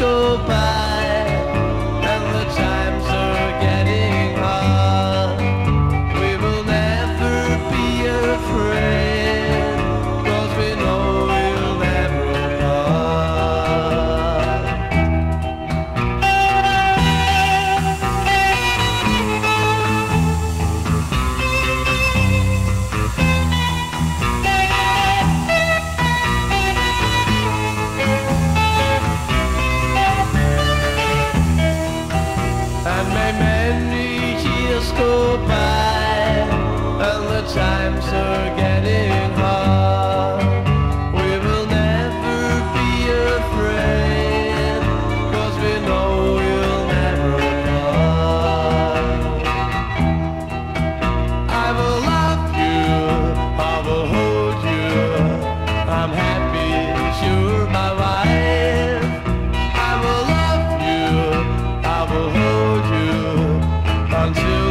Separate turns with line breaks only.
go by. times are getting hard. We will never be we know we'll never part. I will love you, I will hold you. I'm happy you're my wife. I will love you, I will hold you until.